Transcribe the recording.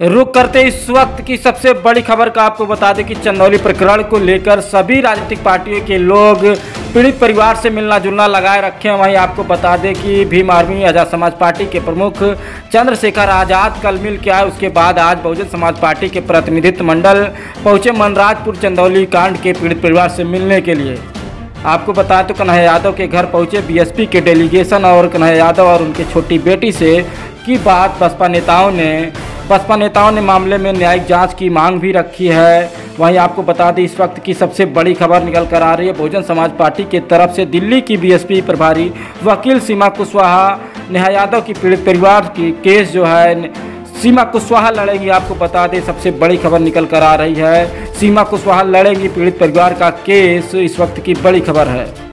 रुक करते इस वक्त की सबसे बड़ी खबर का आपको बता दें कि चंदौली प्रकरण को लेकर सभी राजनीतिक पार्टियों के लोग पीड़ित परिवार से मिलना जुलना लगाए रखे। हैं वहीं आपको बता दें कि भीम आर्मी आज़ाद समाज पार्टी के प्रमुख चंद्रशेखर आज़ाद कल मिल के आए। उसके बाद आज बहुजन समाज पार्टी के प्रतिनिधित्व मंडल पहुँचे मनराजपुर चंदौली कांड के पीड़ित परिवार से मिलने के लिए। आपको बताएँ तो कन्हैया यादव के घर पहुँचे बीएसपी के डेलीगेशन और कन्हैया यादव और उनकी छोटी बेटी से की बात। बसपा नेताओं ने बसपा नेताओं ने मामले में न्यायिक जाँच की मांग भी रखी है। वहीं आपको बता दें, इस वक्त की सबसे बड़ी खबर निकल कर आ रही है। बहुजन समाज पार्टी के तरफ़ से दिल्ली की बीएसपी प्रभारी वकील सीमा कुशवाहा, नेहा यादव की पीड़ित परिवार की केस जो है, सीमा कुशवाहा लड़ेंगी। आपको बता दें, सबसे बड़ी खबर निकल कर आ रही है। सीमा कुशवाहा लड़ेंगी पीड़ित परिवार का केस। इस वक्त की बड़ी खबर है।